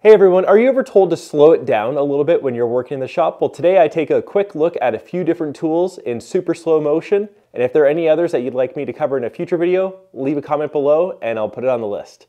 Hey everyone, are you ever told to slow it down a little bit when you're working in the shop? Well, today I take a quick look at a few different tools in super slow motion, and if there are any others that you'd like me to cover in a future video, leave a comment below and I'll put it on the list.